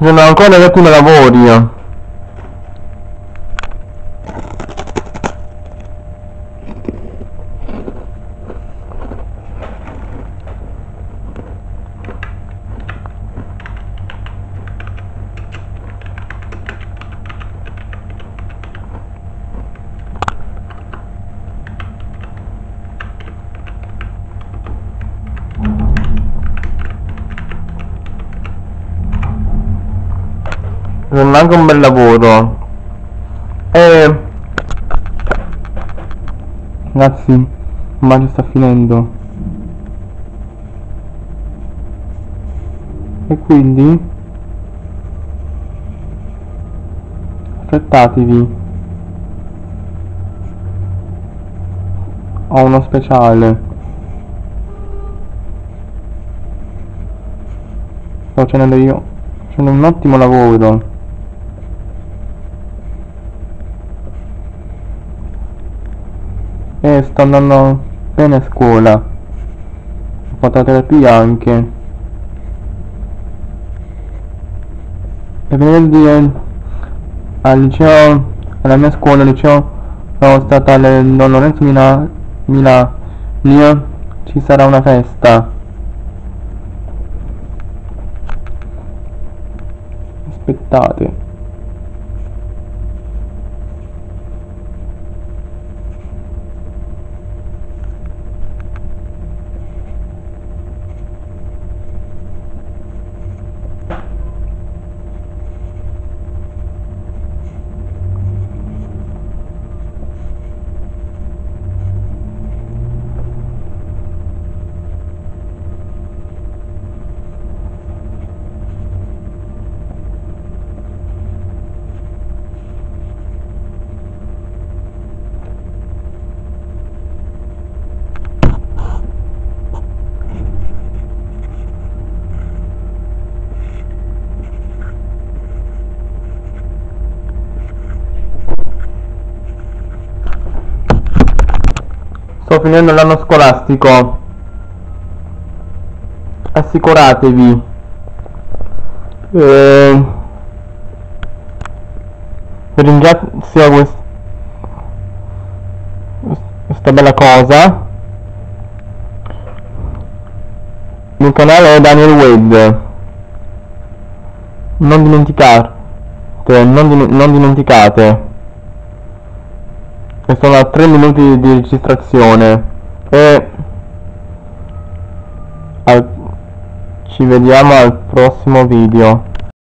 Sono ancora gli ottimi lavori. Non anche un bel lavoro. E ragazzi il maggio sta finendo. E quindi affrettatevi ho uno speciale. Sto facendo io facendo un ottimo lavoro e sto andando bene a scuola. Ho fatto terapia anche. E venerdì al liceo alla mia scuola liceo sono stata al Don Lorenzo Mila, Mila lì ci sarà una festa. Aspettate Finendo l'anno scolastico. Assicuratevi. Eh, ringrazio quest questa bella cosa. Il canale è Daniel Wade. Non dimenticate, non, dim non dimenticate e sono a 3 minuti di registrazione. E al... ci vediamo al prossimo video